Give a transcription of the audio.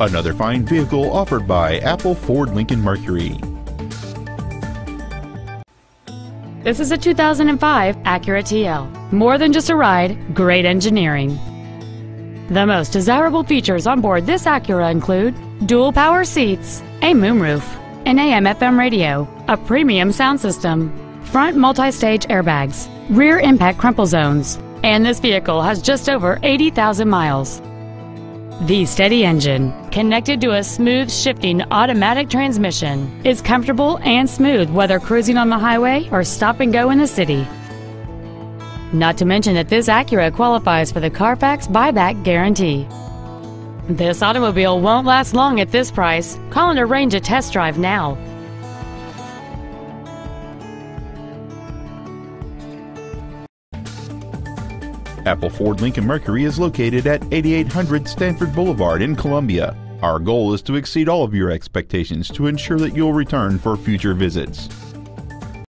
Another fine vehicle offered by Apple Ford Lincoln Mercury. This is a 2005 Acura TL. More than just a ride, great engineering. The most desirable features on board this Acura include dual power seats, a moonroof, an AM FM radio, a premium sound system, front multi-stage airbags, rear impact crumple zones, and this vehicle has just over 80,000 miles. The steady engine, connected to a smooth shifting automatic transmission, is comfortable and smooth whether cruising on the highway or stop and go in the city. Not to mention that this Acura qualifies for the Carfax buyback guarantee. This automobile won't last long at this price. Call and arrange a test drive now. Apple Ford Lincoln Mercury is located at 8800 Stanford Boulevard in Columbia. Our goal is to exceed all of your expectations to ensure that you'll return for future visits.